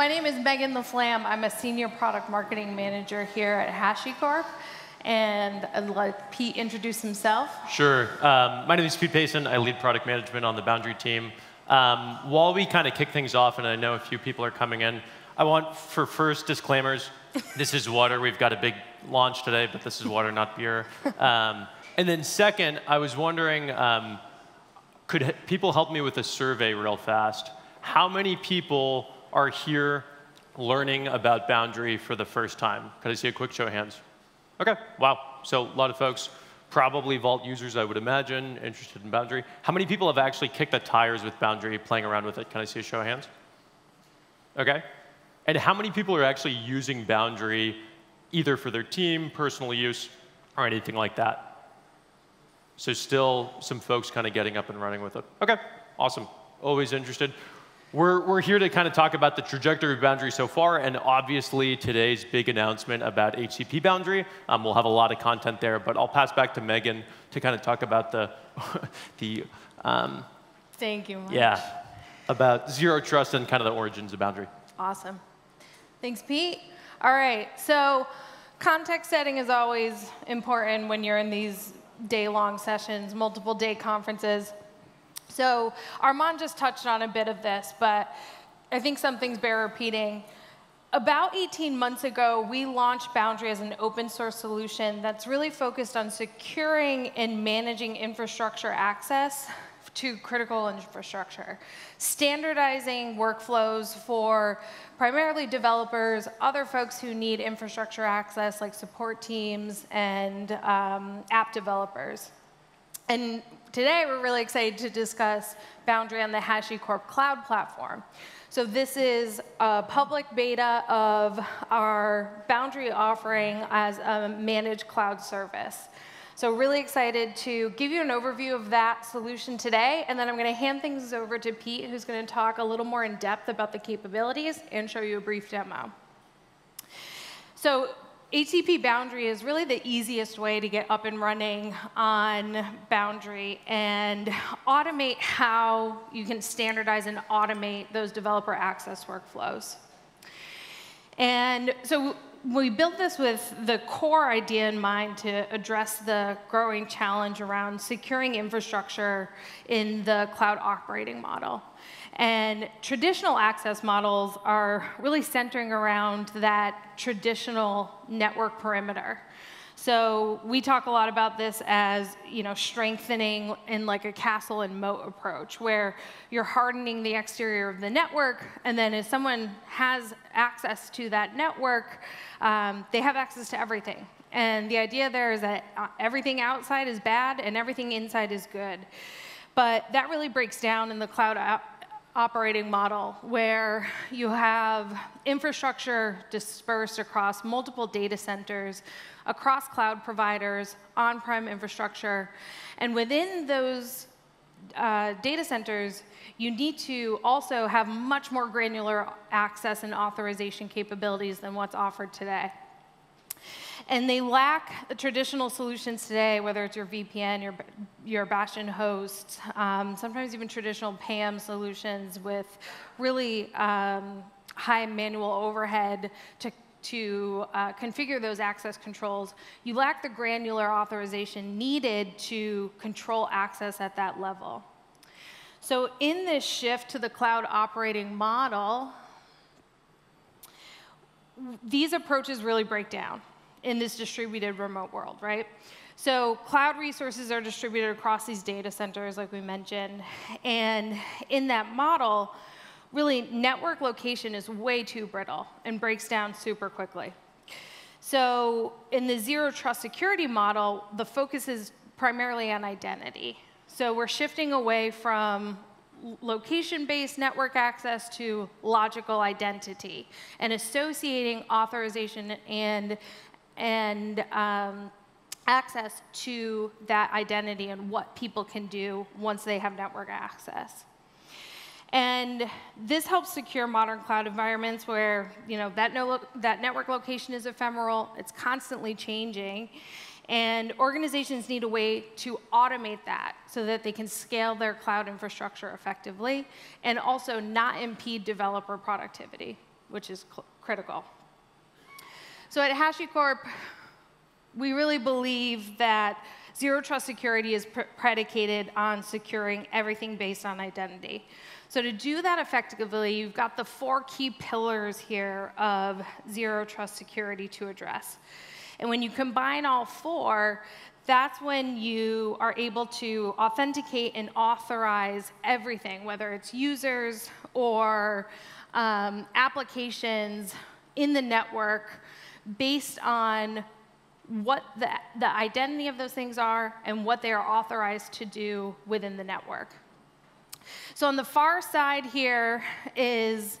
My name is Megan LaFlamme. I'm a senior product marketing manager here at HashiCorp. And I'd let Pete introduce himself. Sure. Um, my name is Pete Pacent. I lead product management on the Boundary team. Um, while we kind of kick things off, and I know a few people are coming in, I want for first disclaimers. this is water. We've got a big launch today, but this is water, not beer. Um, and then second, I was wondering, um, could people help me with a survey real fast? How many people are here learning about Boundary for the first time? Could I see a quick show of hands? Okay, wow. So a lot of folks, probably Vault users, I would imagine, interested in Boundary. How many people have actually kicked the tires with Boundary, playing around with it? Can I see a show of hands? Okay. And how many people are actually using Boundary either for their team, personal use, or anything like that? So still some folks kind of getting up and running with it. Okay, awesome. Always interested. We're, we're here to kind of talk about the trajectory of Boundary so far, and obviously today's big announcement about HCP Boundary. Um, we'll have a lot of content there, but I'll pass back to Megan to kind of talk about the, the um, Thank you much. Yeah, about zero trust and kind of the origins of Boundary. Awesome. Thanks, Pete. All right, so context setting is always important when you're in these day-long sessions, multiple day conferences. So Armand just touched on a bit of this, but I think some things bear repeating. About 18 months ago, we launched Boundary as an open source solution that's really focused on securing and managing infrastructure access to critical infrastructure, standardizing workflows for primarily developers, other folks who need infrastructure access like support teams and um, app developers. And today we're really excited to discuss Boundary on the HashiCorp Cloud Platform. So this is a public beta of our Boundary offering as a managed cloud service. So really excited to give you an overview of that solution today, and then I'm going to hand things over to Pete, who's going to talk a little more in depth about the capabilities and show you a brief demo. So HCP Boundary is really the easiest way to get up and running on Boundary and automate how you can standardize and automate those developer access workflows. And so we built this with the core idea in mind to address the growing challenge around securing infrastructure in the cloud operating model. And traditional access models are really centering around that traditional network perimeter. So we talk a lot about this as you know strengthening in like a castle and moat approach, where you're hardening the exterior of the network, and then if someone has access to that network, um, they have access to everything. And the idea there is that uh, everything outside is bad and everything inside is good. But that really breaks down in the cloud operating model where you have infrastructure dispersed across multiple data centers, across cloud providers, on-prem infrastructure. And within those uh, data centers, you need to also have much more granular access and authorization capabilities than what's offered today. And they lack the traditional solutions today, whether it's your VPN, your, your Bastion host, um, sometimes even traditional PAM solutions with really um, high manual overhead to to uh, configure those access controls, you lack the granular authorization needed to control access at that level. So in this shift to the cloud operating model, these approaches really break down in this distributed remote world, right? So cloud resources are distributed across these data centers, like we mentioned. And in that model, really network location is way too brittle and breaks down super quickly. So in the zero trust security model, the focus is primarily on identity. So we're shifting away from location-based network access to logical identity and associating authorization and and um, access to that identity and what people can do once they have network access. And this helps secure modern cloud environments where you know, that, no that network location is ephemeral, it's constantly changing, and organizations need a way to automate that so that they can scale their cloud infrastructure effectively and also not impede developer productivity. which is critical. So at HashiCorp, we really believe that zero trust security is pr predicated on securing everything based on identity. So to do that effectively, you've got the four key pillars here of zero trust security to address. And when you combine all four, that's when you are able to authenticate and authorize everything, whether it's users or um, applications in the network based on what the, the identity of those things are and what they are authorized to do within the network. So on the far side here is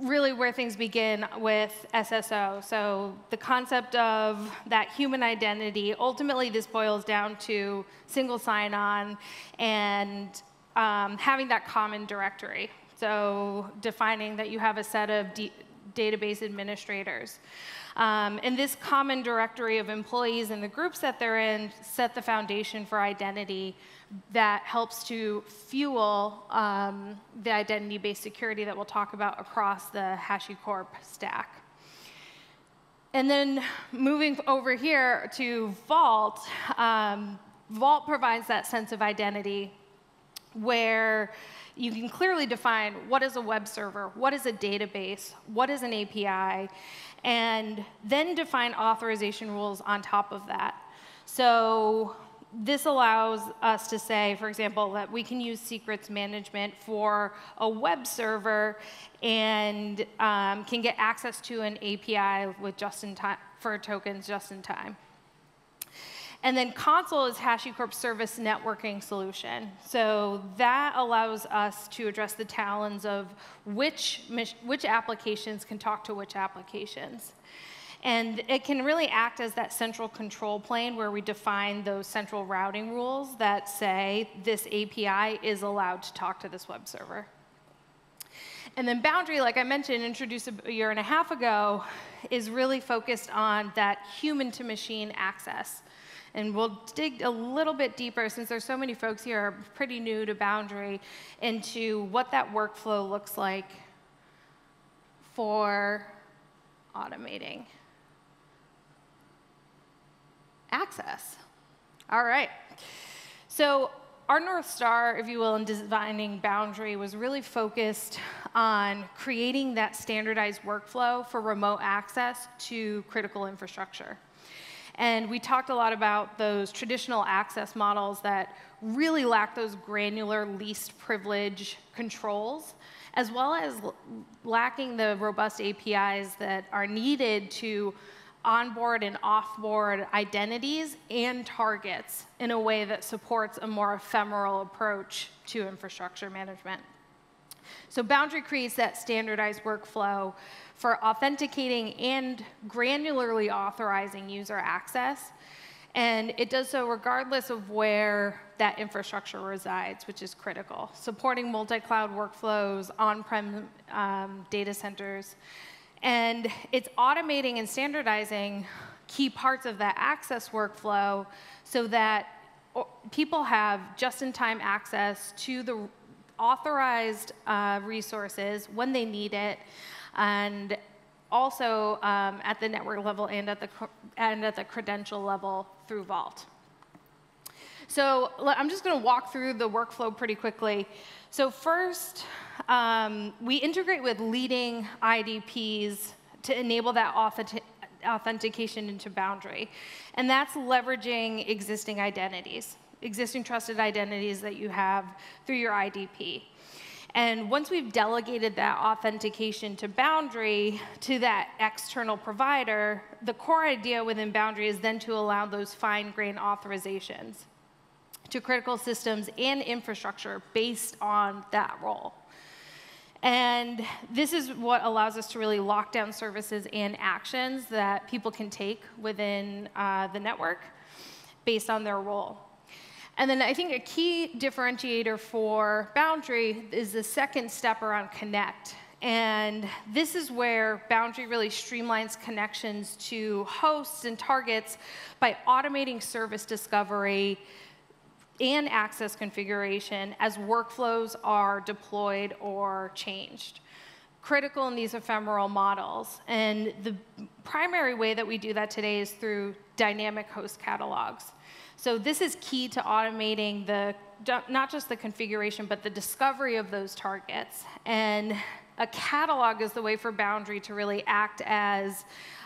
really where things begin with SSO. So the concept of that human identity, ultimately this boils down to single sign-on and um, having that common directory. So defining that you have a set of database administrators. Um, and this common directory of employees and the groups that they're in set the foundation for identity that helps to fuel um, the identity-based security that we'll talk about across the HashiCorp stack. And then moving over here to Vault, um, Vault provides that sense of identity where you can clearly define what is a web server, what is a database, what is an API, and then define authorization rules on top of that. So this allows us to say, for example, that we can use secrets management for a web server and um, can get access to an API with just in time for tokens just in time. And then Consul is HashiCorp's service networking solution. So that allows us to address the talons of which, which applications can talk to which applications. And it can really act as that central control plane where we define those central routing rules that say this API is allowed to talk to this web server. And then Boundary, like I mentioned, introduced a year and a half ago, is really focused on that human to machine access. And we'll dig a little bit deeper, since there's so many folks here are pretty new to Boundary, into what that workflow looks like for automating access. All right. So our North Star, if you will, in designing Boundary was really focused on creating that standardized workflow for remote access to critical infrastructure. And we talked a lot about those traditional access models that really lack those granular least privilege controls, as well as lacking the robust APIs that are needed to onboard and offboard identities and targets in a way that supports a more ephemeral approach to infrastructure management. So Boundary creates that standardized workflow for authenticating and granularly authorizing user access. And it does so regardless of where that infrastructure resides, which is critical. Supporting multi-cloud workflows, on-prem um, data centers. And it's automating and standardizing key parts of that access workflow so that people have just-in-time access to the authorized uh, resources when they need it and also um, at the network level and at the, and at the credential level through Vault. So I'm just going to walk through the workflow pretty quickly. So first, um, we integrate with leading IDPs to enable that authentic authentication into Boundary. And that's leveraging existing identities, existing trusted identities that you have through your IDP. And once we've delegated that authentication to Boundary to that external provider, the core idea within Boundary is then to allow those fine-grained authorizations to critical systems and infrastructure based on that role. And this is what allows us to really lock down services and actions that people can take within uh, the network based on their role. And then I think a key differentiator for Boundary is the second step around connect. And this is where Boundary really streamlines connections to hosts and targets by automating service discovery and access configuration as workflows are deployed or changed. critical in these ephemeral models. And the primary way that we do that today is through dynamic host catalogs. So this is key to automating the not just the configuration, but the discovery of those targets. And a catalog is the way for Boundary to really act as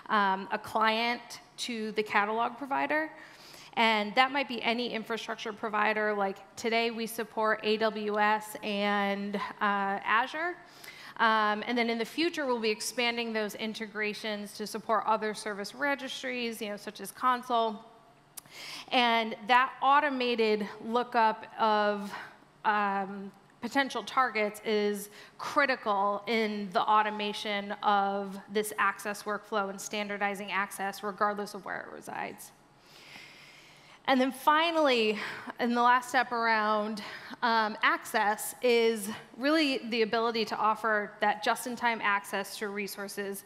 um, a client to the catalog provider. And that might be any infrastructure provider. Like today, we support AWS and uh, Azure. Um, and then in the future, we'll be expanding those integrations to support other service registries, you know, such as Consul. And that automated lookup of um, potential targets is critical in the automation of this access workflow and standardizing access regardless of where it resides. And then finally, in the last step around um, access is really the ability to offer that just-in-time access to resources.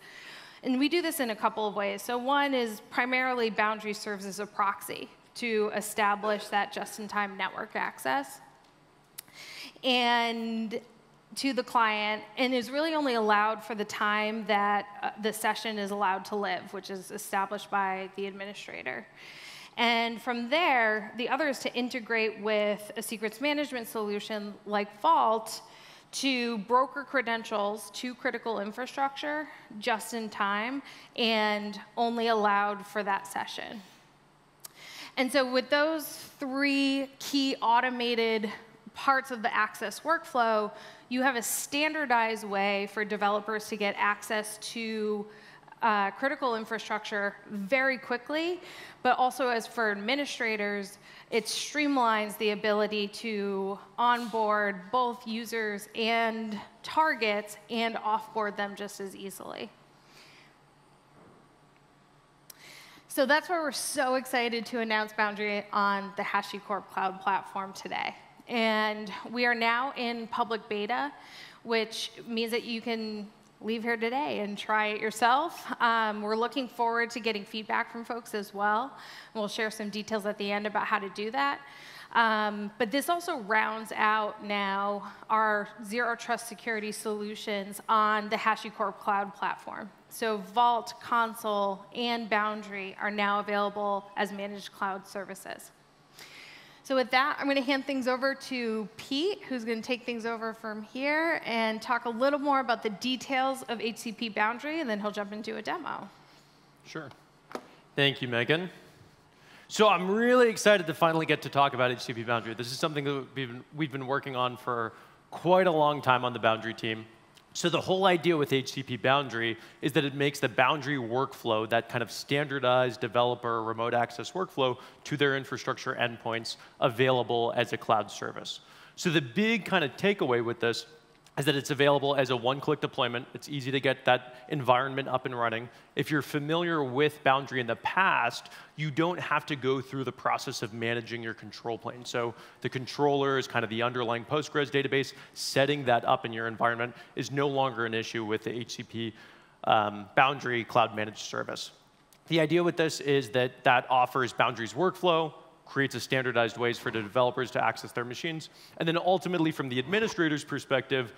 And we do this in a couple of ways. So one is primarily Boundary serves as a proxy to establish that just-in-time network access. And to the client and is really only allowed for the time that uh, the session is allowed to live, which is established by the administrator. And from there, the other is to integrate with a secrets management solution like Vault to broker credentials to critical infrastructure just in time and only allowed for that session. And so with those three key automated parts of the access workflow, you have a standardized way for developers to get access to uh, critical infrastructure very quickly, but also as for administrators, it streamlines the ability to onboard both users and targets and offboard them just as easily. So that's why we're so excited to announce Boundary on the HashiCorp Cloud Platform today. And we are now in public beta, which means that you can leave here today and try it yourself. Um, we're looking forward to getting feedback from folks as well. We'll share some details at the end about how to do that. Um, but this also rounds out now our zero trust security solutions on the HashiCorp Cloud platform. So Vault, Consul, and Boundary are now available as managed cloud services. So with that, I'm going to hand things over to Pete, who's going to take things over from here and talk a little more about the details of HCP Boundary, and then he'll jump into a demo. Sure. Thank you, Megan. So I'm really excited to finally get to talk about HCP Boundary. This is something that we've been, we've been working on for quite a long time on the Boundary team. So the whole idea with HCP Boundary is that it makes the Boundary workflow, that kind of standardized developer remote access workflow to their infrastructure endpoints available as a cloud service. So the big kind of takeaway with this is that it's available as a one-click deployment. It's easy to get that environment up and running. If you're familiar with Boundary in the past, you don't have to go through the process of managing your control plane. So the controller is kind of the underlying Postgres database. Setting that up in your environment is no longer an issue with the HCP um, Boundary Cloud Managed Service. The idea with this is that that offers Boundary's workflow, creates a standardized ways for the developers to access their machines. And then ultimately, from the administrator's perspective,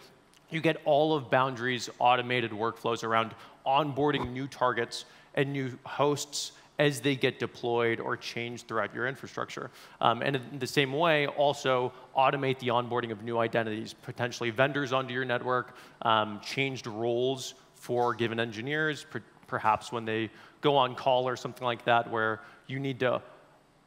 you get all of Boundary's automated workflows around onboarding new targets and new hosts as they get deployed or changed throughout your infrastructure. Um, and in the same way, also automate the onboarding of new identities, potentially vendors onto your network, um, changed roles for given engineers, per perhaps when they go on call or something like that, where you need to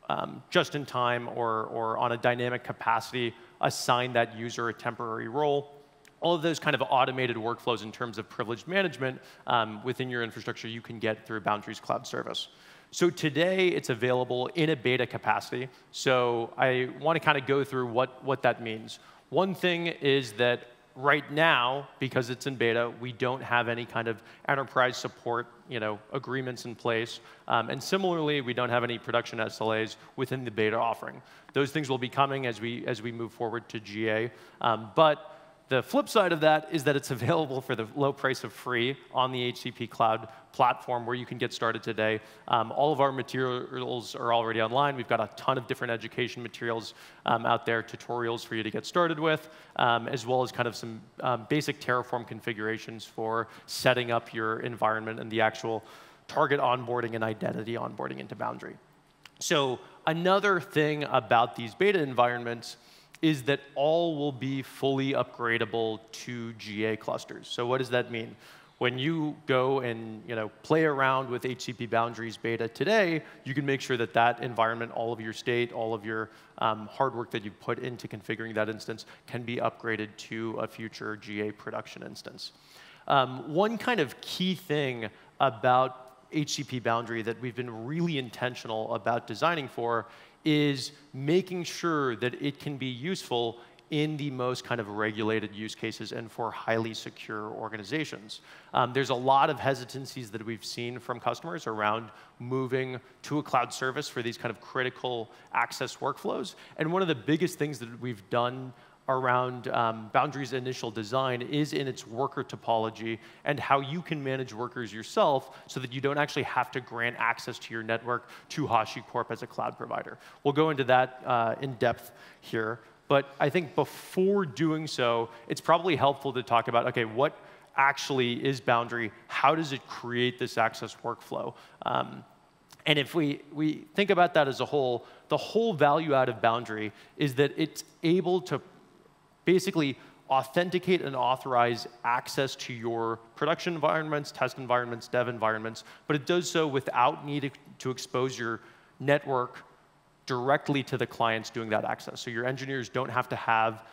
um, just in time or, or on a dynamic capacity, assign that user a temporary role. All of those kind of automated workflows in terms of privileged management um, within your infrastructure you can get through Boundaries Cloud Service. So today it's available in a beta capacity. So I want to kind of go through what, what that means. One thing is that right now, because it's in beta, we don't have any kind of enterprise support you know, agreements in place. Um, and similarly, we don't have any production SLAs within the beta offering. Those things will be coming as we, as we move forward to GA. Um, but The flip side of that is that it's available for the low price of free on the HCP Cloud platform where you can get started today. Um, all of our materials are already online. We've got a ton of different education materials um, out there, tutorials for you to get started with, um, as well as kind of some um, basic Terraform configurations for setting up your environment and the actual target onboarding and identity onboarding into Boundary. So another thing about these beta environments is that all will be fully upgradable to GA clusters. So what does that mean? When you go and you know, play around with HCP Boundaries beta today, you can make sure that that environment, all of your state, all of your um, hard work that you've put into configuring that instance can be upgraded to a future GA production instance. Um, one kind of key thing about HCP Boundary that we've been really intentional about designing for is making sure that it can be useful in the most kind of regulated use cases and for highly secure organizations. Um, there's a lot of hesitancies that we've seen from customers around moving to a cloud service for these kind of critical access workflows. And one of the biggest things that we've done around um, Boundary's initial design is in its worker topology and how you can manage workers yourself so that you don't actually have to grant access to your network to HashiCorp as a cloud provider. We'll go into that uh, in depth here. But I think before doing so, it's probably helpful to talk about, OK, what actually is Boundary? How does it create this access workflow? Um, and if we, we think about that as a whole, the whole value out of Boundary is that it's able to basically authenticate and authorize access to your production environments, test environments, dev environments, but it does so without needing to expose your network directly to the clients doing that access. So your engineers don't have to have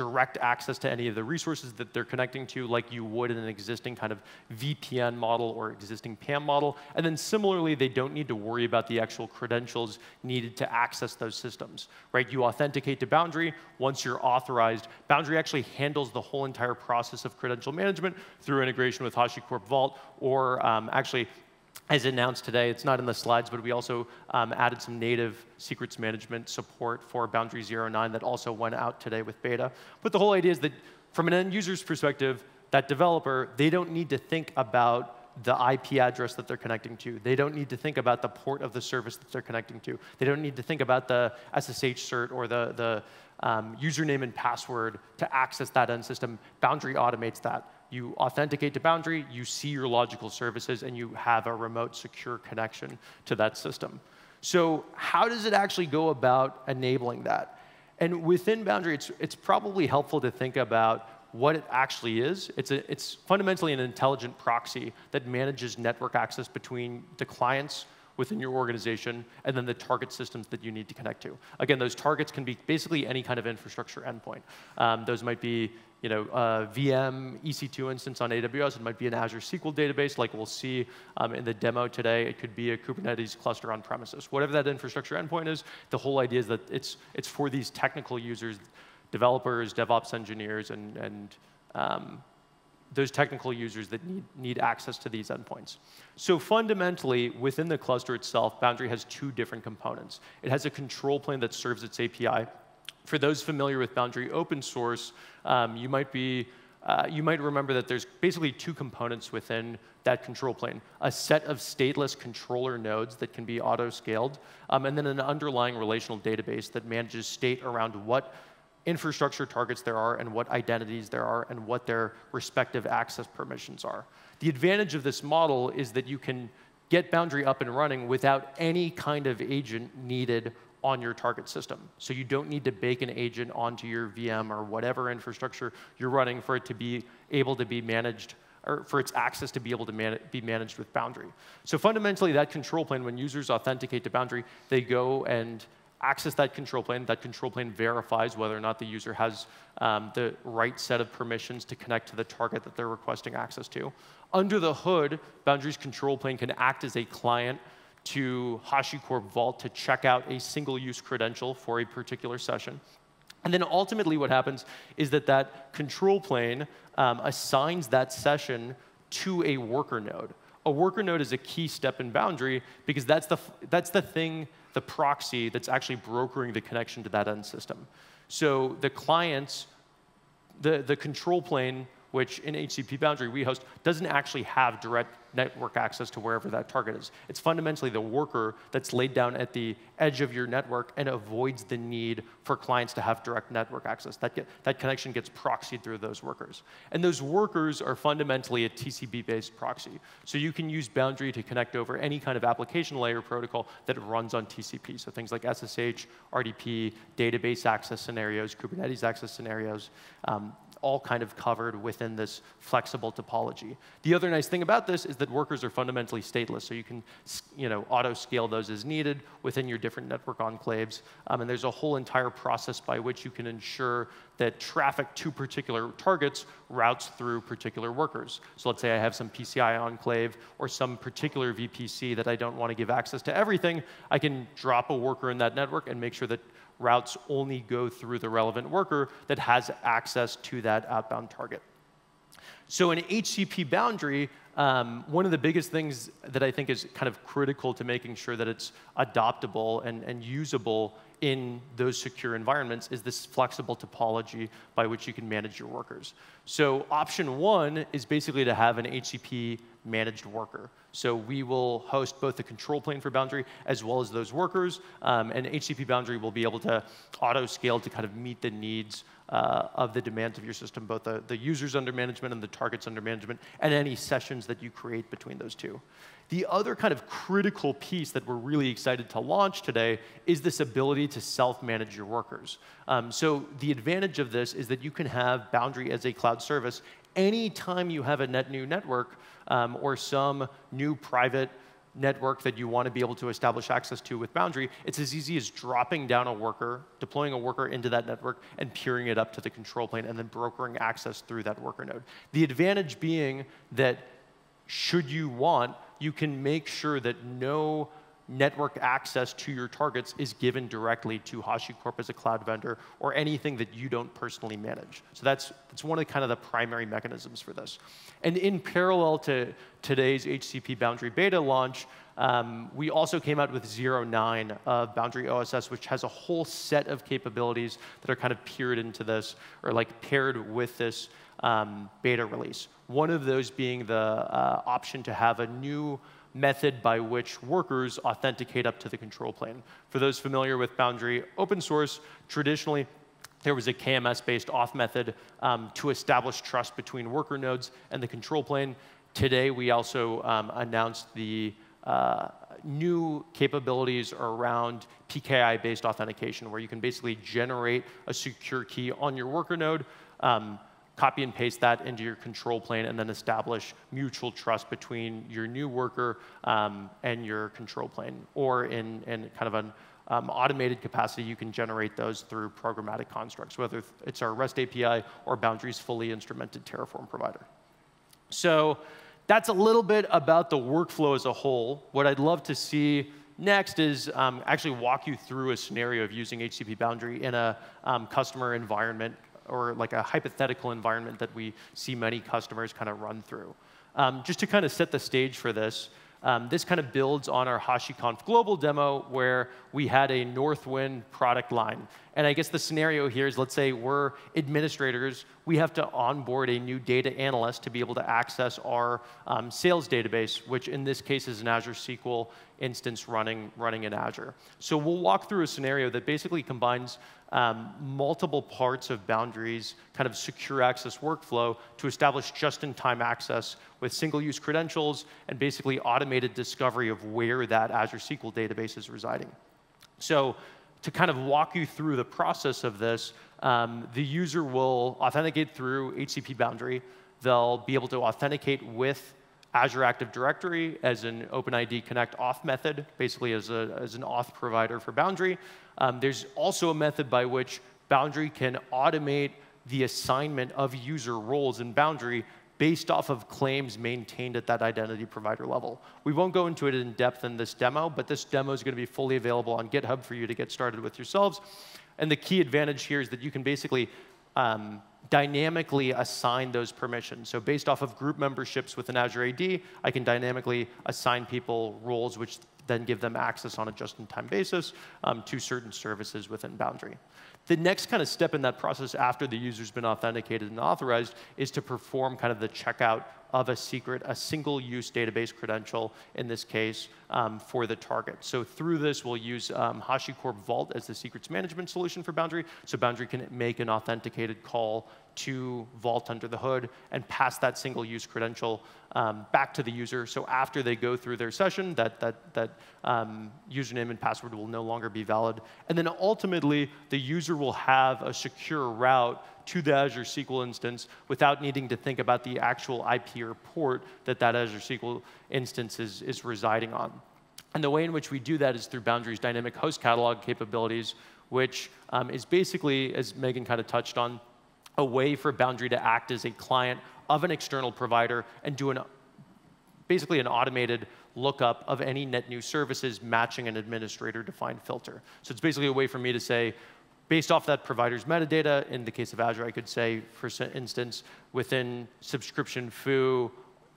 direct access to any of the resources that they're connecting to like you would in an existing kind of VPN model or existing PAM model. And then similarly, they don't need to worry about the actual credentials needed to access those systems, right? You authenticate to Boundary. Once you're authorized, Boundary actually handles the whole entire process of credential management through integration with HashiCorp Vault or um, actually as announced today, it's not in the slides, but we also um, added some native secrets management support for Boundary 09 that also went out today with beta. But the whole idea is that from an end user's perspective, that developer, they don't need to think about the IP address that they're connecting to. They don't need to think about the port of the service that they're connecting to. They don't need to think about the SSH cert or the, the um, username and password to access that end system. Boundary automates that you authenticate to Boundary, you see your logical services, and you have a remote secure connection to that system. So how does it actually go about enabling that? And within Boundary, it's, it's probably helpful to think about what it actually is. It's, a, it's fundamentally an intelligent proxy that manages network access between the clients within your organization and then the target systems that you need to connect to. Again, those targets can be basically any kind of infrastructure endpoint. Um, those might be you know, a VM EC2 instance on AWS. It might be an Azure SQL database, like we'll see um, in the demo today. It could be a Kubernetes cluster on premises. Whatever that infrastructure endpoint is, the whole idea is that it's, it's for these technical users, developers, DevOps engineers, and, and um, those technical users that need, need access to these endpoints. So fundamentally, within the cluster itself, Boundary has two different components. It has a control plane that serves its API, for those familiar with Boundary open source, um, you might be uh, you might remember that there's basically two components within that control plane. A set of stateless controller nodes that can be auto-scaled, um, and then an underlying relational database that manages state around what infrastructure targets there are and what identities there are and what their respective access permissions are. The advantage of this model is that you can get Boundary up and running without any kind of agent needed on your target system. So you don't need to bake an agent onto your VM or whatever infrastructure you're running for it to be able to be managed or for its access to be able to man be managed with Boundary. So fundamentally, that control plane, when users authenticate to Boundary, they go and access that control plane. That control plane verifies whether or not the user has um, the right set of permissions to connect to the target that they're requesting access to. Under the hood, Boundary's control plane can act as a client to HashiCorp Vault to check out a single-use credential for a particular session. And then ultimately what happens is that that control plane um, assigns that session to a worker node. A worker node is a key step in Boundary because that's the, that's the thing, the proxy that's actually brokering the connection to that end system. So the clients the, the control plane which in HCP Boundary we host, doesn't actually have direct network access to wherever that target is. It's fundamentally the worker that's laid down at the edge of your network and avoids the need for clients to have direct network access. That, get, that connection gets proxied through those workers. And those workers are fundamentally a TCP-based proxy. So you can use Boundary to connect over any kind of application layer protocol that runs on TCP. So things like SSH, RDP, database access scenarios, Kubernetes access scenarios. Um, all kind of covered within this flexible topology. The other nice thing about this is that workers are fundamentally stateless, so you can you know, auto-scale those as needed within your different network enclaves. Um, and there's a whole entire process by which you can ensure that traffic to particular targets routes through particular workers. So let's say I have some PCI enclave or some particular VPC that I don't want to give access to everything. I can drop a worker in that network and make sure that routes only go through the relevant worker that has access to that outbound target. So in HCP boundary, um, one of the biggest things that I think is kind of critical to making sure that it's adoptable and, and usable in those secure environments is this flexible topology by which you can manage your workers. So option one is basically to have an HCP managed worker. So we will host both the control plane for Boundary as well as those workers, um, and HCP Boundary will be able to auto scale to kind of meet the needs uh, of the demands of your system, both the, the users under management and the targets under management, and any sessions that you create between those two. The other kind of critical piece that we're really excited to launch today is this ability to self-manage your workers. Um, so the advantage of this is that you can have Boundary as a cloud service anytime you have a net new network um, or some new private network that you want to be able to establish access to with Boundary, it's as easy as dropping down a worker, deploying a worker into that network, and peering it up to the control plane, and then brokering access through that worker node. The advantage being that should you want, you can make sure that no network access to your targets is given directly to HashiCorp as a cloud vendor or anything that you don't personally manage. So that's, that's one of the, kind of the primary mechanisms for this. And in parallel to today's HCP Boundary beta launch, um, we also came out with 0.9 of Boundary OSS, which has a whole set of capabilities that are kind of peered into this or like paired with this um, beta release. One of those being the uh, option to have a new method by which workers authenticate up to the control plane. For those familiar with Boundary open source, traditionally there was a KMS-based auth method um, to establish trust between worker nodes and the control plane. Today, we also um, announced the uh, new capabilities around PKI-based authentication, where you can basically generate a secure key on your worker node, um, copy and paste that into your control plane, and then establish mutual trust between your new worker um, and your control plane. Or in, in kind of an um, automated capacity, you can generate those through programmatic constructs, whether it's our REST API or Boundary's fully instrumented Terraform provider. So that's a little bit about the workflow as a whole. What I'd love to see next is um, actually walk you through a scenario of using HCP Boundary in a um, customer environment or like a hypothetical environment that we see many customers kind of run through. Um, just to kind of set the stage for this, um, this kind of builds on our HashiConf Global demo where we had a Northwind product line. And I guess the scenario here is let's say we're administrators, we have to onboard a new data analyst to be able to access our um, sales database, which in this case is an Azure SQL instance running, running in Azure. So we'll walk through a scenario that basically combines um, multiple parts of Boundaries kind of secure access workflow to establish just-in-time access with single-use credentials and basically automated discovery of where that Azure SQL database is residing. So to kind of walk you through the process of this, um, the user will authenticate through HCP Boundary. They'll be able to authenticate with Azure Active Directory as an OpenID Connect auth method, basically as, a, as an auth provider for Boundary. Um, there's also a method by which Boundary can automate the assignment of user roles in Boundary based off of claims maintained at that identity provider level. We won't go into it in depth in this demo, but this demo is going to be fully available on GitHub for you to get started with yourselves. And the key advantage here is that you can basically um, dynamically assign those permissions. So based off of group memberships with an Azure AD, I can dynamically assign people roles which then give them access on a just-in-time basis um, to certain services within Boundary. The next kind of step in that process after the user's been authenticated and authorized is to perform kind of the checkout of a secret, a single use database credential in this case um, for the target. So through this, we'll use um, HashiCorp Vault as the secrets management solution for Boundary. So Boundary can make an authenticated call to Vault under the hood and pass that single use credential um, back to the user. So after they go through their session, that, that, that um, username and password will no longer be valid. And then ultimately, the user will have a secure route to the Azure SQL instance without needing to think about the actual IP or port that that Azure SQL instance is, is residing on. And the way in which we do that is through Boundary's dynamic host catalog capabilities, which um, is basically, as Megan kind of touched on, a way for Boundary to act as a client of an external provider and do an, basically an automated lookup of any net new services matching an administrator defined filter. So it's basically a way for me to say, based off that provider's metadata, in the case of Azure, I could say, for instance, within subscription foo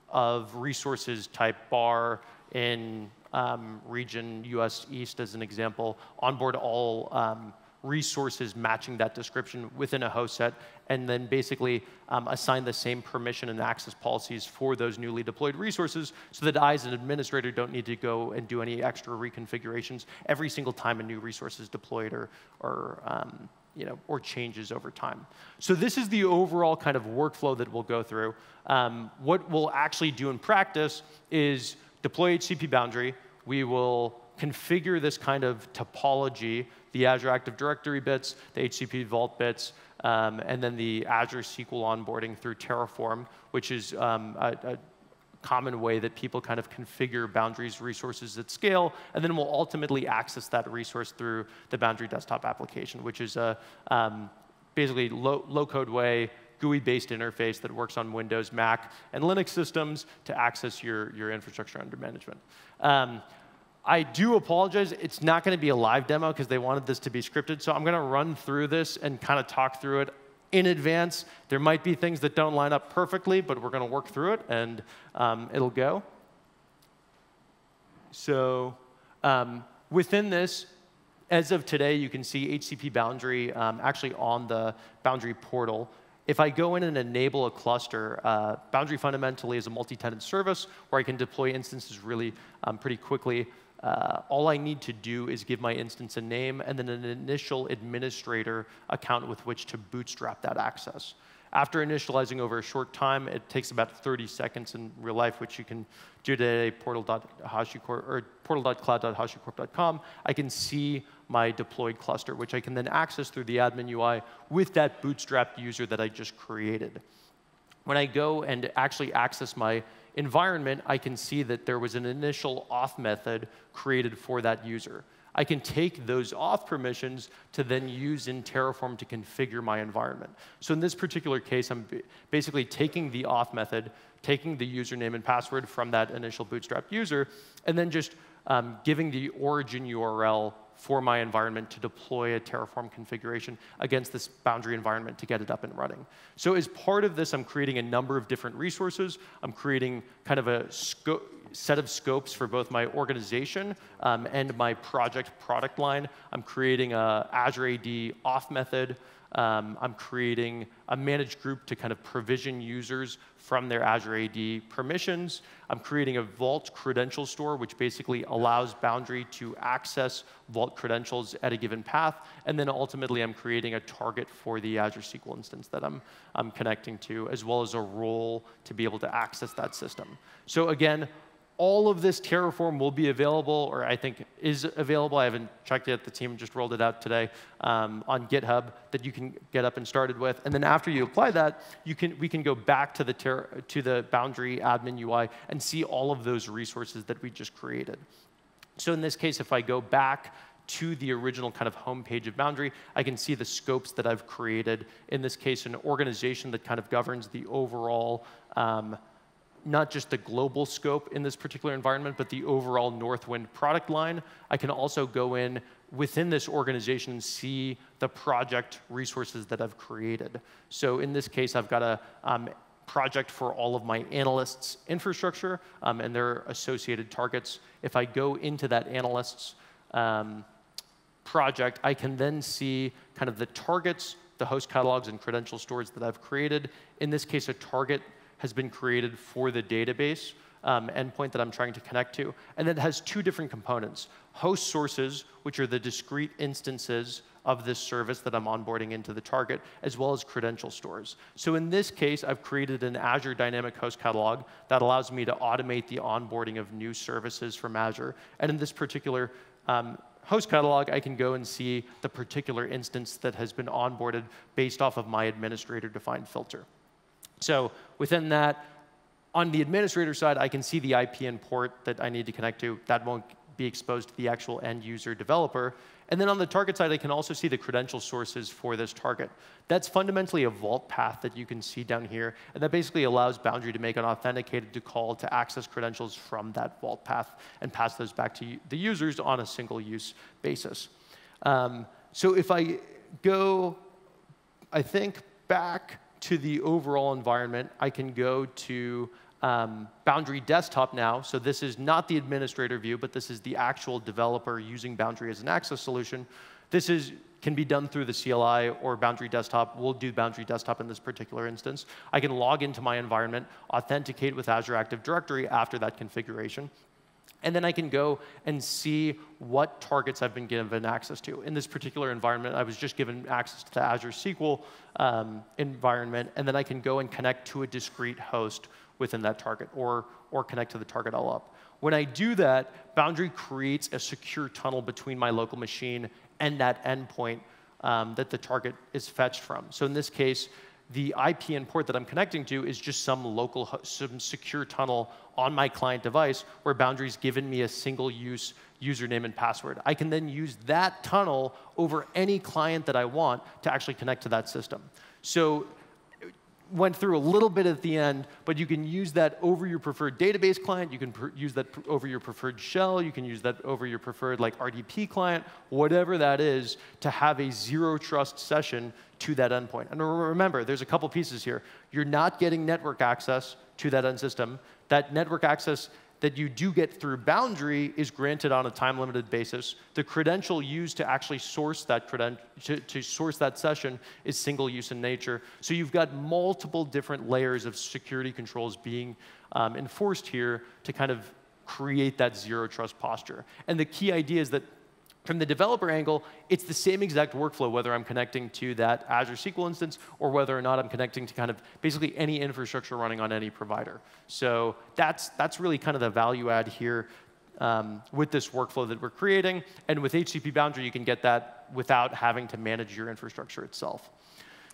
of resources type bar in um, region US East as an example, onboard all um, resources matching that description within a host set, and then basically um, assign the same permission and access policies for those newly deployed resources so that I, as an administrator, don't need to go and do any extra reconfigurations every single time a new resource is deployed or, or um, you know, or changes over time. So this is the overall kind of workflow that we'll go through. Um, what we'll actually do in practice is deploy HCP boundary. We will configure this kind of topology the Azure Active Directory bits, the HCP Vault bits, um, and then the Azure SQL onboarding through Terraform, which is um, a, a, common way that people kind of configure boundaries resources at scale, and then we'll ultimately access that resource through the Boundary Desktop application, which is a um, basically low, low code way, GUI-based interface that works on Windows, Mac, and Linux systems to access your, your infrastructure under management. Um, I do apologize. It's not going to be a live demo because they wanted this to be scripted. So I'm going to run through this and kind of talk through it in advance. There might be things that don't line up perfectly, but we're going to work through it and um, it'll go. So um, within this, as of today, you can see HCP Boundary um, actually on the Boundary portal. If I go in and enable a cluster, uh, Boundary fundamentally is a multi-tenant service where I can deploy instances really um, pretty quickly. Uh, all I need to do is give my instance a name and then an initial administrator account with which to bootstrap that access. After initializing over a short time, it takes about 30 seconds in real life, which you can do today portal.hashicorp or portal.cloud.hashicorp.com. I can see my deployed cluster, which I can then access through the admin UI with that bootstrapped user that I just created. When I go and actually access my environment, I can see that there was an initial auth method created for that user. I can take those auth permissions to then use in Terraform to configure my environment. So in this particular case, I'm basically taking the auth method, taking the username and password from that initial bootstrap user, and then just um, giving the origin URL for my environment to deploy a Terraform configuration against this boundary environment to get it up and running. So as part of this, I'm creating a number of different resources. I'm creating kind of a set of scopes for both my organization um, and my project product line. I'm creating a Azure AD auth method. Um, I'm creating a managed group to kind of provision users from their Azure AD permissions. I'm creating a Vault credential store, which basically allows Boundary to access Vault credentials at a given path. And then ultimately, I'm creating a target for the Azure SQL instance that I'm, I'm connecting to, as well as a role to be able to access that system. So again, all of this Terraform will be available, or I think is available. I haven't checked yet. The team just rolled it out today um, on GitHub that you can get up and started with. And then after you apply that, you can, we can go back to the, to the Boundary admin UI and see all of those resources that we just created. So in this case, if I go back to the original kind of homepage of Boundary, I can see the scopes that I've created. In this case, an organization that kind of governs the overall um, not just the global scope in this particular environment, but the overall Northwind product line. I can also go in within this organization and see the project resources that I've created. So in this case, I've got a um, project for all of my analysts' infrastructure um, and their associated targets. If I go into that analysts' um, project, I can then see kind of the targets, the host catalogs and credential stores that I've created. In this case, a target has been created for the database um, endpoint that I'm trying to connect to. And it has two different components. Host sources, which are the discrete instances of this service that I'm onboarding into the target, as well as credential stores. So in this case, I've created an Azure Dynamic Host Catalog that allows me to automate the onboarding of new services from Azure. And in this particular um, host catalog, I can go and see the particular instance that has been onboarded based off of my administrator-defined filter. So within that, on the administrator side, I can see the IP and port that I need to connect to. That won't be exposed to the actual end user developer. And then on the target side, I can also see the credential sources for this target. That's fundamentally a vault path that you can see down here. And that basically allows Boundary to make an authenticated to call to access credentials from that vault path and pass those back to the users on a single use basis. Um, so if I go, I think, back to the overall environment, I can go to um, Boundary Desktop now. So this is not the administrator view, but this is the actual developer using Boundary as an access solution. This is, can be done through the CLI or Boundary Desktop. We'll do Boundary Desktop in this particular instance. I can log into my environment, authenticate with Azure Active Directory after that configuration. And then I can go and see what targets I've been given access to. In this particular environment, I was just given access to the Azure SQL um, environment, and then I can go and connect to a discrete host within that target or, or connect to the target all up. When I do that, Boundary creates a secure tunnel between my local machine and that endpoint um, that the target is fetched from. So in this case, the IP and port that I'm connecting to is just some local, some secure tunnel on my client device where Boundary's given me a single use username and password. I can then use that tunnel over any client that I want to actually connect to that system. So went through a little bit at the end, but you can use that over your preferred database client. You can use that over your preferred shell. You can use that over your preferred like RDP client, whatever that is, to have a zero trust session to that endpoint. And remember, there's a couple pieces here. You're not getting network access to that end system. That network access that you do get through Boundary is granted on a time-limited basis. The credential used to actually source that to, to source that session is single-use in nature. So you've got multiple different layers of security controls being um, enforced here to kind of create that zero trust posture. And the key idea is that from the developer angle, it's the same exact workflow, whether I'm connecting to that Azure SQL instance or whether or not I'm connecting to kind of basically any infrastructure running on any provider. So that's, that's really kind of the value add here um, with this workflow that we're creating. And with HCP Boundary, you can get that without having to manage your infrastructure itself.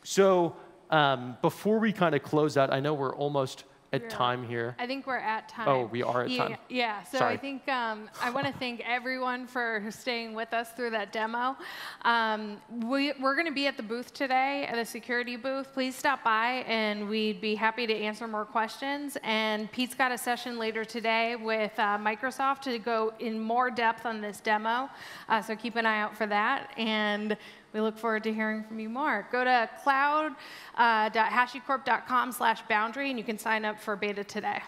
So um, before we kind of close out, I know we're almost at we're, time here. I think we're at time. Oh, we are at yeah, time. Yeah. So Sorry. I think um, I want to thank everyone for staying with us through that demo. Um, we, we're going to be at the booth today, at the security booth. Please stop by, and we'd be happy to answer more questions. And Pete's got a session later today with uh, Microsoft to go in more depth on this demo. Uh, so keep an eye out for that. And we look forward to hearing from you more. Go to cloud.hashicorp.com uh, slash boundary and you can sign up for beta today.